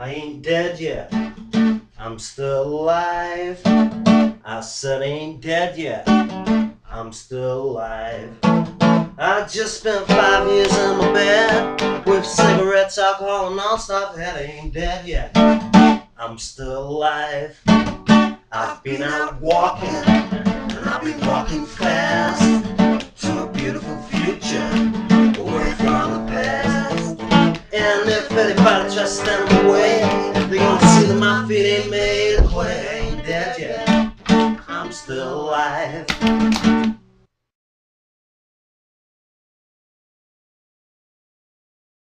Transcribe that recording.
I ain't dead yet. I'm still alive. I said I ain't dead yet. I'm still alive. I just spent five years in my bed with cigarettes, alcohol, and non-stop head. I ain't dead yet. I'm still alive. I've been out walking, and I've been walking fast And if anybody tries to stand in my way, they're gonna see that my feet ain't made of clay. Dead yet, I'm still alive.